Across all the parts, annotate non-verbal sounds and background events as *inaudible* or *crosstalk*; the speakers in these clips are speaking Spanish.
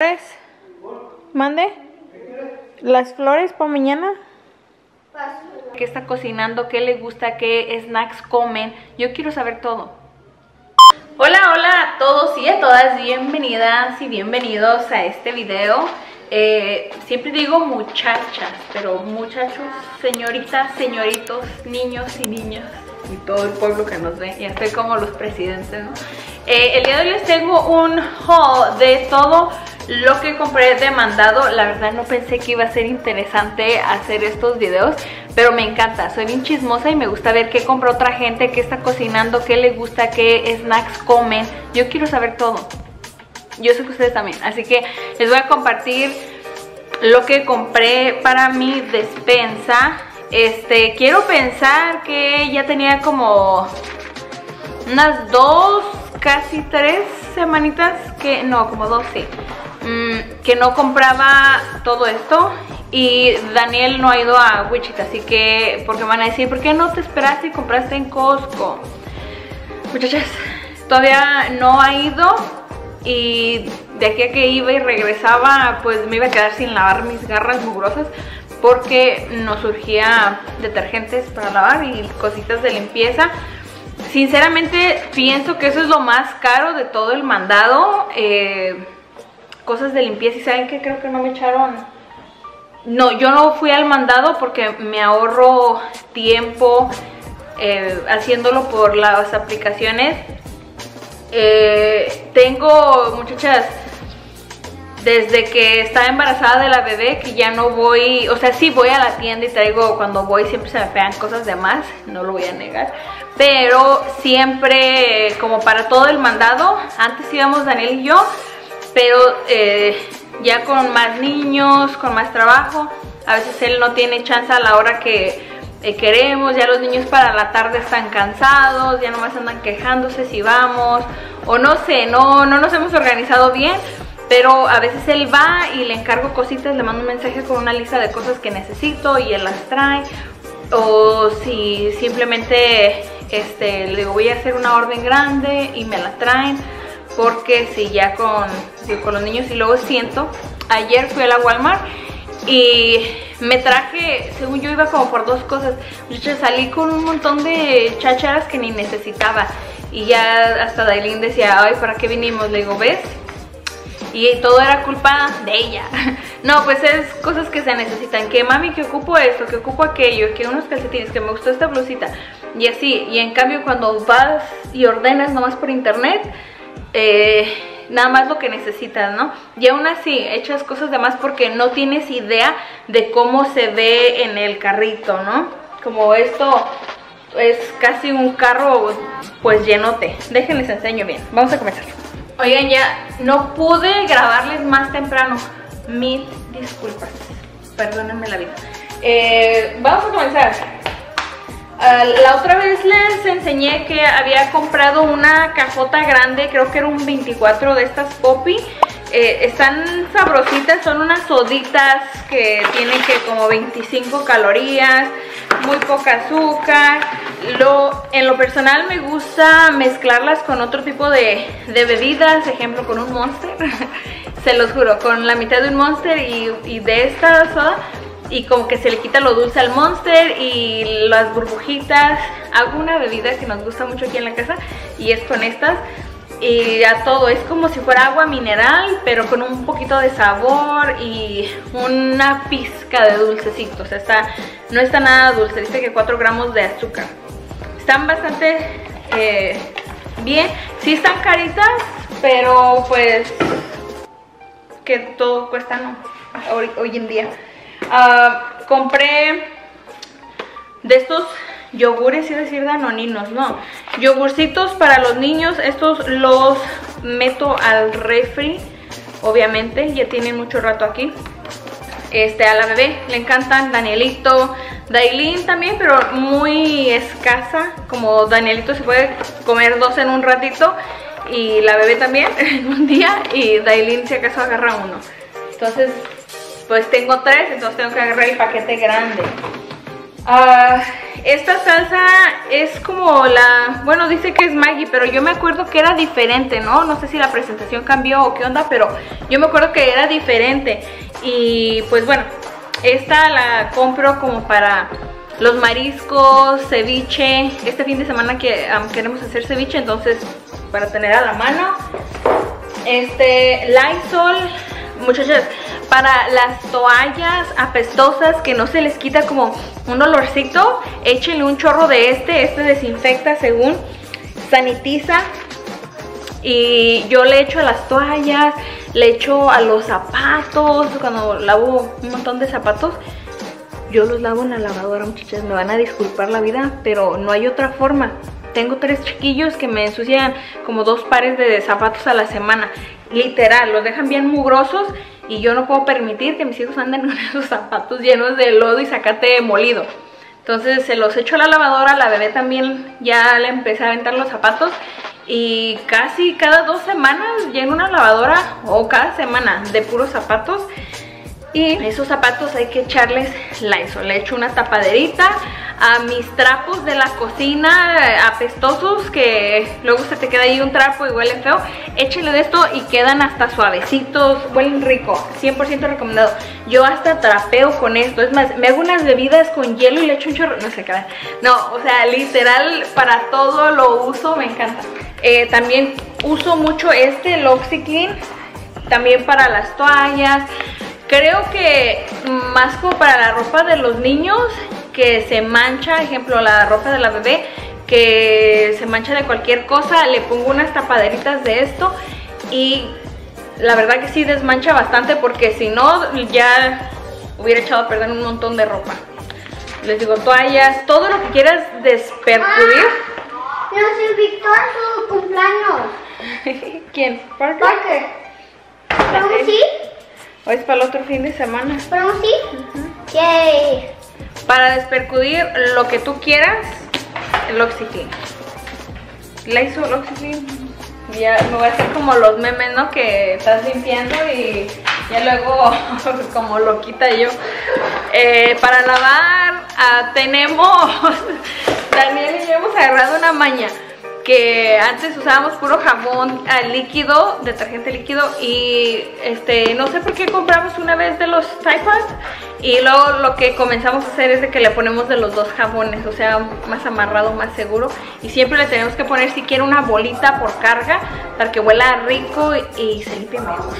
flores? ¿Mande? ¿Las flores para mañana? ¿Qué está cocinando? ¿Qué le gusta? ¿Qué snacks comen? Yo quiero saber todo. Hola, hola a todos y a todas, bienvenidas y bienvenidos a este video. Eh, siempre digo muchachas, pero muchachos, señoritas, señoritos, niños y niñas y todo el pueblo que nos ve. Ya estoy como los presidentes, ¿no? Eh, el día de hoy les tengo un haul de todo lo que compré de mandado. La verdad no pensé que iba a ser interesante hacer estos videos, pero me encanta. Soy bien chismosa y me gusta ver qué compra otra gente, qué está cocinando, qué le gusta, qué snacks comen. Yo quiero saber todo. Yo sé que ustedes también. Así que les voy a compartir lo que compré para mi despensa. Este, quiero pensar que ya tenía como unas dos, casi tres semanitas que, no, como dos, sí, mm, que no compraba todo esto y Daniel no ha ido a Wichita, así que, porque van a decir, ¿por qué no te esperaste y compraste en Costco? Muchachas, todavía no ha ido y de aquí a que iba y regresaba, pues me iba a quedar sin lavar mis garras mugrosas porque nos surgía detergentes para lavar y cositas de limpieza. Sinceramente pienso que eso es lo más caro de todo el mandado. Eh, cosas de limpieza y saben que creo que no me echaron... No, yo no fui al mandado porque me ahorro tiempo eh, haciéndolo por las aplicaciones. Eh, tengo, muchachas, desde que estaba embarazada de la bebé que ya no voy, o sea, sí voy a la tienda y traigo, cuando voy siempre se me pegan cosas de más, no lo voy a negar, pero siempre como para todo el mandado, antes íbamos Daniel y yo, pero eh, ya con más niños, con más trabajo, a veces él no tiene chance a la hora que eh, queremos, ya los niños para la tarde están cansados, ya nomás andan quejándose si vamos, o no sé, no, no nos hemos organizado bien, pero a veces él va y le encargo cositas, le mando un mensaje con una lista de cosas que necesito y él las trae. O si simplemente este, le voy a hacer una orden grande y me la traen. Porque si ya con, con los niños y luego siento, ayer fui a la Walmart y me traje, según yo iba como por dos cosas. Salí con un montón de chacharas que ni necesitaba. Y ya hasta Dailin decía, ay, ¿para qué vinimos? Le digo, ¿ves? y todo era culpa de ella. *laughs* No, pues es cosas que se necesitan. Que mami, que ocupo esto, que ocupo aquello, que unos calcetines, que me gustó esta blusita. Y así. Y en cambio, cuando vas y ordenas nomás por internet, eh, nada más lo que necesitas, ¿no? Y aún así, echas cosas de más porque no tienes idea de cómo se ve en el carrito, ¿no? Como esto es casi un carro, pues llenote. Déjenles enseño bien. Vamos a comenzar. Oigan, ya no pude grabarles más temprano. Mil disculpas. Perdónenme la vida. Eh, vamos a comenzar. Ah, la otra vez les enseñé que había comprado una cajota grande, creo que era un 24 de estas Poppy. Eh, están sabrositas, son unas soditas que tienen que como 25 calorías, muy poca azúcar. Lo, en lo personal me gusta mezclarlas con otro tipo de, bebidas, ejemplo con un Monster, *laughs* se los juro, con la mitad de un Monster y, y de esta soda y como que se le quita lo dulce al Monster y las burbujitas. Hago una bebida que nos gusta mucho aquí en la casa y es con estas y a todo, es como si fuera agua mineral, pero con un poquito de sabor y una pizca de dulcecito, o sea, está, no está nada dulce, dice que 4 gramos de azúcar. Están bastante eh, bien, sí están caritas, pero pues que todo cuesta, ¿no? Hoy, en día. Ah, compré de estos yogures, y decir danoninos, no. Yogurcitos para los niños, estos los meto al refri, obviamente, ya tienen mucho rato aquí. Este, a la bebé le encantan Danielito, Dailin también, pero muy escasa, como Danielito se puede comer dos en un ratito y la bebé también *laughs* en un día y Dailin si acaso agarra uno. Entonces, pues tengo tres, entonces tengo que agarrar el paquete grande. Ah, Esta salsa es como la, bueno, dice que es Maggi, pero yo me acuerdo que era diferente, ¿no? No sé si la presentación cambió o qué onda, pero yo me acuerdo que era diferente. Y pues bueno, esta la compro como para los mariscos, ceviche. Este fin de semana que queremos hacer ceviche, entonces para tener a la mano. Este, Lysol, muchachas, para las toallas apestosas que no se les quita como un olorcito, échenle un chorro de este, este desinfecta según, sanitiza. Y yo le echo a las toallas, le echo a los zapatos, cuando lavo un montón de zapatos, yo los lavo en la lavadora, muchachas, me van a disculpar la vida, pero no hay otra forma. Tengo tres chiquillos que me ensucian como dos pares de zapatos a la semana. Literal, los dejan bien mugrosos y yo no puedo permitir que mis hijos anden *laughs* con esos zapatos llenos de lodo y sacate molido. Entonces se los echo a la lavadora, la bebé también ya le empecé a aventar los zapatos y casi cada dos semanas lleno una lavadora o cada semana de puros zapatos y esos zapatos hay que echarles Lysol. Le echo una tapaderita a mis trapos de la cocina eh, apestosos que luego se te queda ahí un trapo y huele feo. Échenle de esto y quedan hasta suavecitos, huelen rico. 100% recomendado. Yo hasta trapeo con esto. Es más, me hago unas bebidas con hielo y le echo un chorro. No sé qué. No, o sea, literal para todo lo uso. Me encanta. Eh, también uso mucho este, el OxyClean. También para las toallas Creo que más como para la ropa de los niños que se mancha, ejemplo la ropa de la bebé que se mancha de cualquier cosa, le pongo unas tapaderitas de esto y la verdad que sí desmancha bastante porque si no ya hubiera echado a perder un montón de ropa. Les digo toallas, todo lo que quieras despercudir. Pero se invitó a su cumpleaños. *laughs* ¿Quién? Parker. Parker. ¿Cómo sí? ¿O es para el otro fin de semana? ¿Pero sí? Yay. Para despercudir lo que tú quieras, el Oxyclean. La hizo el Oxyclean. Ya me voy a hacer como los memes, ¿no? Que estás limpiando y ya luego *laughs* como lo quita yo. Eh, para lavar ah, tenemos, Daniel y yo hemos agarrado una maña que antes usábamos puro jabón eh, líquido, detergente líquido y este no sé por qué compramos una vez de los Typos y luego lo que comenzamos a hacer es de que le ponemos de los dos jabones, o sea, más amarrado, más seguro y siempre le tenemos que poner siquiera una bolita por carga para que huela rico y, se limpie mejor.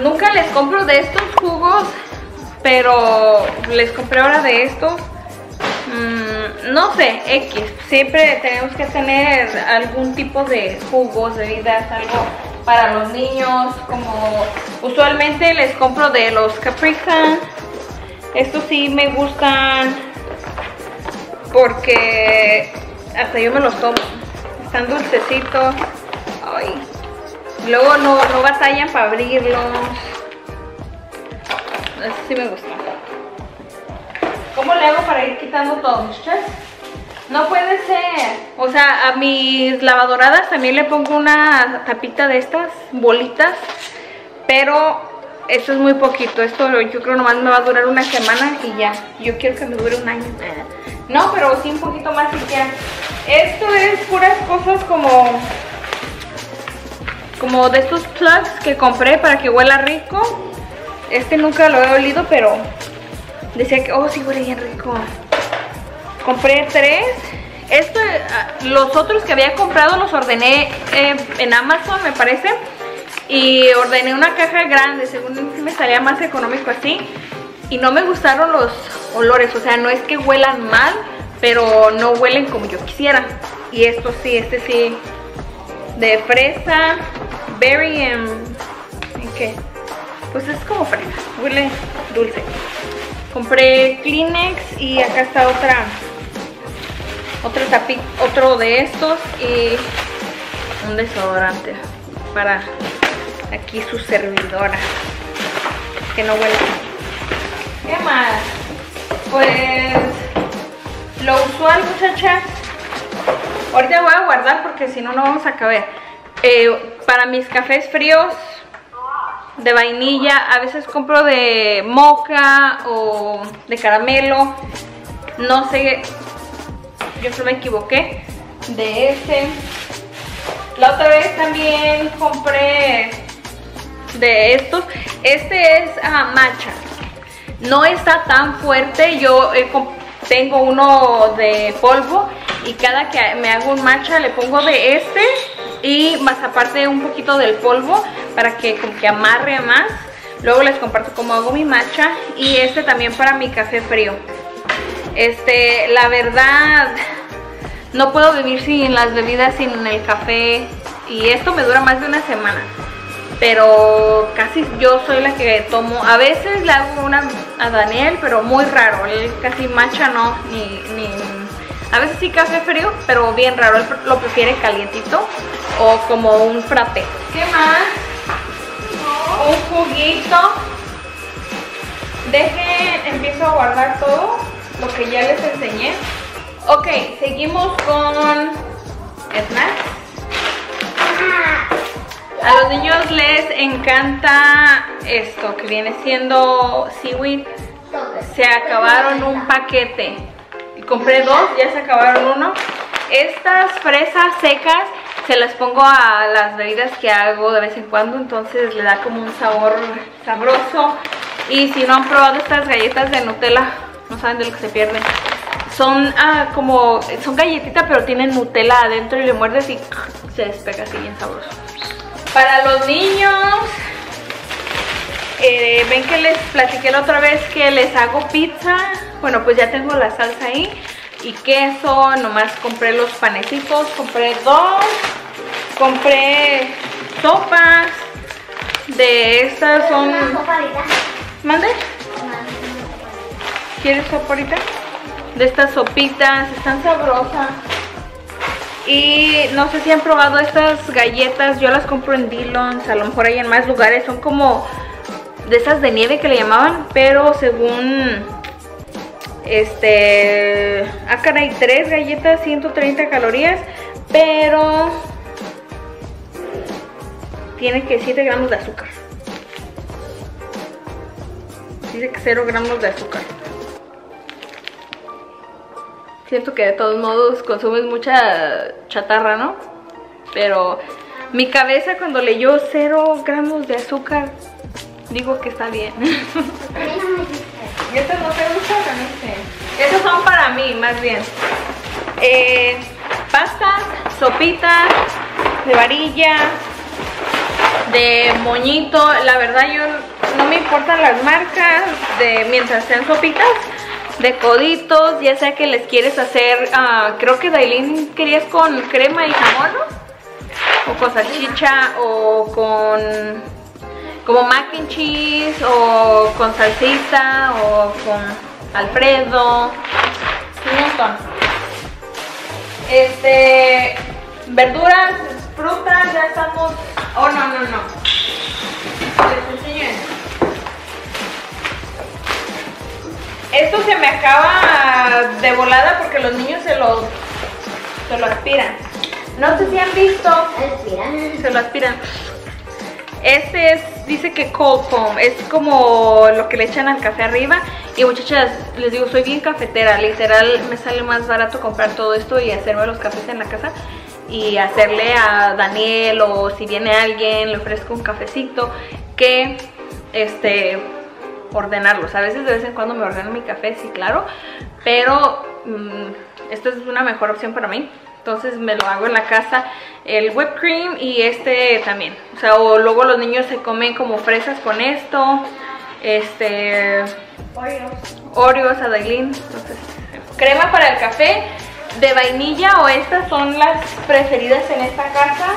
Nunca les compro de estos jugos, pero les compré ahora de estos Mm, no sé, X. Siempre tenemos que tener algún tipo de jugos, bebidas, algo para los niños. Como usualmente les compro de los Capri Estos sí me gustan porque hasta yo me los tomo. Están dulcecitos. Ay. Luego no, no batallan para abrirlos. Estos sí me gustan. ¿Cómo le hago para ir quitando todo, muchachas? No puede ser. O sea, a mis lavadoradas también le pongo una tapita de estas, bolitas. Pero esto es muy poquito. Esto yo creo nomás me va a durar una semana y ya. Yo quiero que me dure un año. No, pero sí un poquito más siquiera. Esto es puras cosas como... Como de estos plugs que compré para que huela rico. Este nunca lo he olido, pero Decía que, oh, sí huele bien rico. Compré tres. Esto, ah, los otros que había comprado los ordené eh, en Amazon, me parece. Y ordené una caja grande, según me salía más económico así. Y no me gustaron los olores, o sea, no es que huelan mal, pero no huelen como yo quisiera. Y esto sí, este sí, de fresa, berry, en ¿qué? Pues es como fresa, huele dulce. Compré Kleenex y acá está otra, otro, tapi, otro de estos y un desodorante para aquí su servidora. Que no huele. ¿Qué más? Pues lo usual muchachas. Ahorita voy a guardar porque si no, no vamos a caber. Eh, para mis cafés fríos de vainilla, a veces compro de moca o de caramelo. No sé, yo solo me equivoqué de este. La otra vez también compré de estos. Este es uh, matcha. No está tan fuerte. Yo tengo uno de polvo y cada que me hago un matcha le pongo de este y más aparte un poquito del polvo para que como que amarre más. Luego les comparto cómo hago mi matcha y este también para mi café frío. Este, la verdad, no puedo vivir sin las bebidas, sin el café y esto me dura más de una semana. Pero casi yo soy la que tomo, a veces le hago una a Daniel, pero muy raro, él casi matcha no, ni, ni a veces sí café frío, pero bien raro. Lo prefiere calientito o como un frappé. ¿Qué más? Un juguito. Dejen, empiezo a guardar todo lo que ya les enseñé. Ok, seguimos con snacks. A los niños les encanta esto que viene siendo seaweed. Se acabaron un paquete compré dos, ya se acabaron uno. Estas fresas secas se las pongo a las bebidas que hago de vez en cuando, entonces le da como un sabor sabroso. Y si no han probado estas galletas de Nutella, no saben de lo que se pierden. Son ah, como, son galletitas pero tienen Nutella adentro y le muerdes y se despega así bien sabroso. Para los niños, eh, ven que les platiqué la otra vez que les hago pizza bueno, pues ya tengo la salsa ahí y queso, nomás compré los panecitos, compré dos, compré sopas, de estas son... ¿Mande? ¿Quieres sopa ahorita? De estas sopitas, están sabrosas. Y no sé si han probado estas galletas, yo las compro en Dillons, a lo mejor hay en más lugares, son como de esas de nieve que le llamaban, pero según este, acá hay tres galletas, 130 calorías, pero tiene que 7 gramos de azúcar. Dice que 0 gramos de azúcar. Siento que de todos modos consumes mucha chatarra, ¿no? Pero mi cabeza cuando leyó 0 gramos de azúcar, digo que está bien. *laughs* ¿Y estos no te gustan? Estos son para mí, más bien. Eh, pastas, sopitas, de varilla, de moñito. La verdad yo no me importan las marcas de mientras sean sopitas. De coditos, ya sea que les quieres hacer, uh, creo que Dailin querías con crema y jamón, ¿no? O con salchicha, o con como mac and cheese o con salsita o con alfredo. Un montón. Este verduras frutas ya estamos oh no no no. Les enseño esto. Se me acaba de volada porque los niños se lo se lo aspiran. No sé si han visto. Se lo aspiran. Este es, dice que cold foam, es como lo que le echan al café arriba. Y muchachas, les digo, soy bien cafetera, literal me sale más barato comprar todo esto y hacerme los cafés en la casa. Y hacerle a Daniel o si viene alguien, le ofrezco un cafecito, que este ordenarlos. A veces de vez en cuando me ordeno mi café, sí, claro. Pero mm, esto es una mejor opción para mí. Entonces me lo hago en la casa el whipped cream y este también. O sea, o luego los niños se comen como fresas con esto. Este... Oreos. Oreos, Adailin. Entonces, crema para el café de vainilla o estas son las preferidas en esta casa.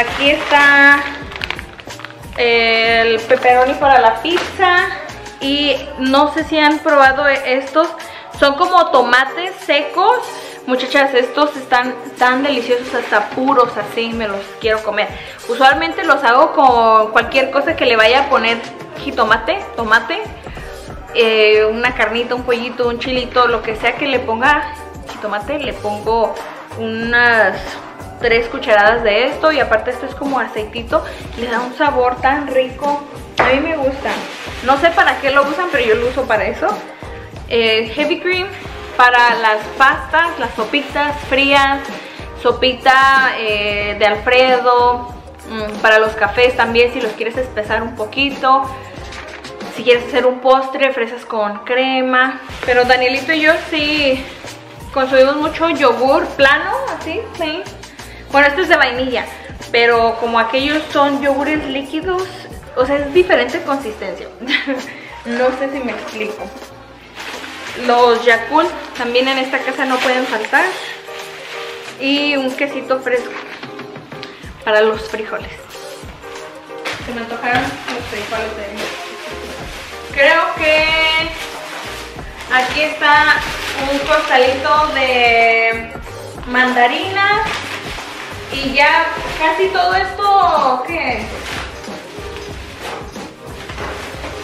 Aquí está el pepperoni para la pizza. Y no sé si han probado estos. Son como tomates secos Muchachas, estos están tan deliciosos, hasta puros así, me los quiero comer. Usualmente los hago con cualquier cosa que le vaya a poner jitomate, tomate, eh, una carnita, un pollito, un chilito, lo que sea que le ponga jitomate, le pongo unas tres cucharadas de esto y aparte esto es como aceitito, le da un sabor tan rico, a mí me gusta. No sé para qué lo usan, pero yo lo uso para eso. eh, heavy cream para las pastas, las sopitas frías, sopita eh, de Alfredo, mm, para los cafés también si los quieres espesar un poquito. Si quieres hacer un postre, fresas con crema. Pero Danielito y yo sí consumimos mucho yogur plano, así, sí. Bueno, este es de vainilla, pero como aquellos son yogures líquidos, o sea, es diferente consistencia. *laughs* no sé si me explico. Los Yakult también en esta casa no pueden faltar. Y un quesito fresco para los frijoles. Se me antojaron los frijoles de Creo que aquí está un costalito de mandarina y ya casi todo esto, ¿qué?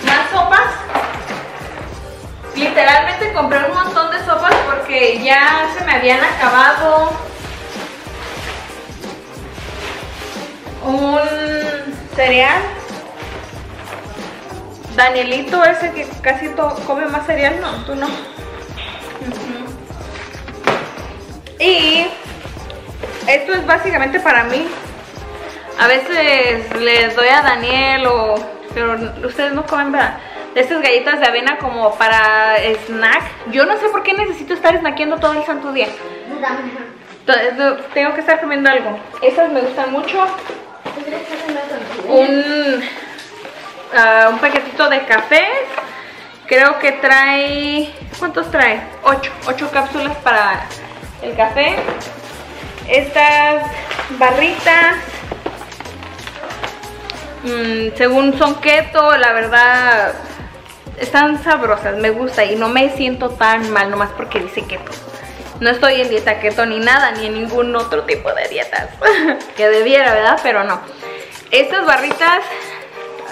Más sopas. Literalmente compré un montón de sopas porque ya se me habían acabado un cereal Danielito ese que casi come más cereal, no, tú no. Y esto es básicamente para mí. A veces les doy a Daniel o... Pero ustedes no comen, ¿verdad? Estas galletas de avena como para snack. Yo no sé por qué necesito estar snackeando todo el santo día. Tengo que estar comiendo algo. Estas me gustan mucho. Un Ah, un paquetito de café. Creo que trae... ¿Cuántos trae? 8. 8 cápsulas para el café. Estas barritas. Mm, según son keto, la verdad están sabrosas, me gusta y no me siento tan mal nomás porque dice keto. No estoy en dieta keto ni nada, ni en ningún otro tipo de dietas. *laughs* que debiera, ¿verdad? Pero no. Estas barritas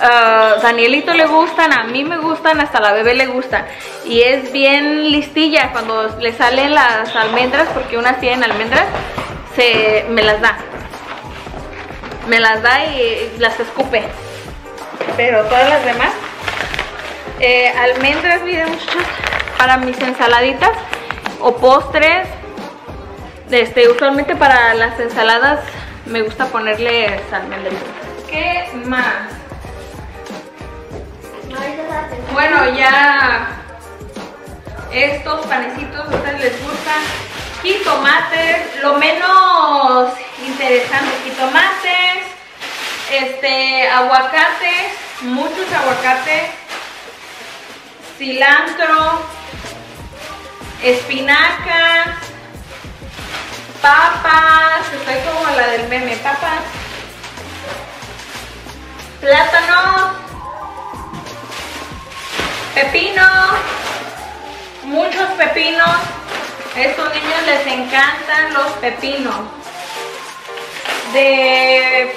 uh, Danielito le gustan, a mí me gustan, hasta la bebé le gustan. Y es bien listilla cuando le salen las almendras, porque unas tienen almendras, se, me las da. Me las da y las escupe. Pero todas las demás, eh, almendras, miren muchachos, para mis ensaladitas o postres. Este, usualmente para las ensaladas me gusta ponerle almendras. ¿Qué más? Bueno, ya estos panecitos ustedes les gustan. Jitomates, lo menos interesante, jitomates, este, aguacates, muchos aguacates, cilantro, espinacas, papas, estoy como la del meme, papas, plátanos, Pepino, muchos pepinos. A estos niños les encantan los pepinos. De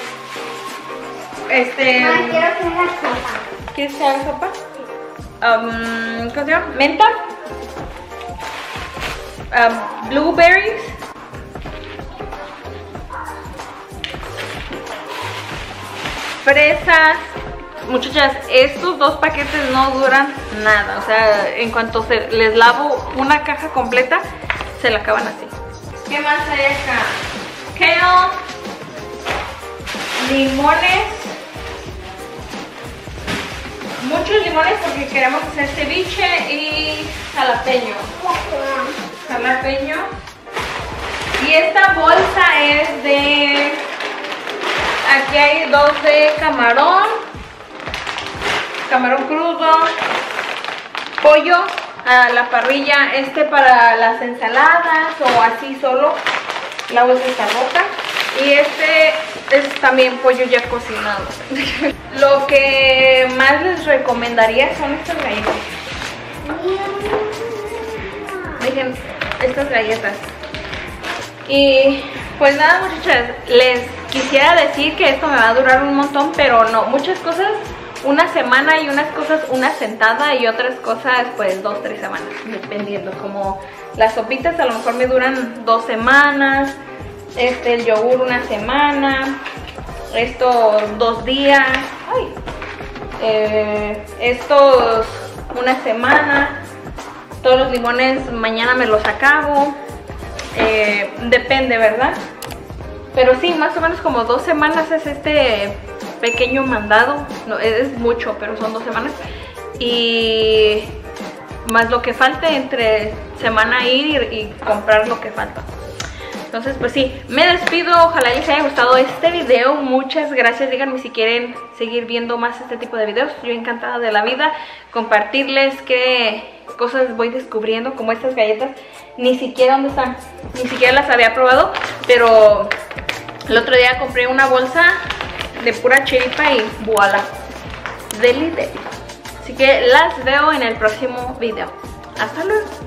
este. Ay, quiero que haga sopa. ¿Quieres que haga sopa? Um, ¿Cómo se llama? Menta. Um, blueberries. Fresas muchachas, estos dos paquetes no duran nada. O sea, en cuanto se les lavo una caja completa, se la acaban así. ¿Qué más hay acá? Kale, limones, muchos limones porque queremos hacer ceviche y jalapeño. Jalapeño. Y esta bolsa es de... Aquí hay dos de camarón camarón crudo, pollo a la parrilla, este para las ensaladas o así solo, la bolsa está rota. Y este es también pollo ya cocinado. *laughs* Lo que más les recomendaría son estas galletas. Miren, estas galletas. Y pues nada muchachas, les quisiera decir que esto me va a durar un montón, pero no, muchas cosas una semana y unas cosas una sentada y otras cosas pues dos, tres semanas, dependiendo. Como las sopitas a lo mejor me duran dos semanas, este, el yogur una semana, esto dos días, eh, estos una semana, Todos los limones mañana me los acabo. Eh, depende, ¿verdad? Pero sí, más o menos como dos semanas es este pequeño mandado. No, es mucho, pero son dos semanas. Y más lo que falte entre semana ir y, comprar lo que falta. Entonces, pues sí, me despido. Ojalá les haya gustado este video. Muchas gracias. Díganme si quieren seguir viendo más este tipo de videos. Yo encantada de la vida. Compartirles qué cosas voy descubriendo, como estas galletas. Ni siquiera dónde están. Ni siquiera las había probado. Pero el otro día compré una bolsa de pura chiripa y voilà. Deli. Así que las veo en el próximo video. Hasta luego.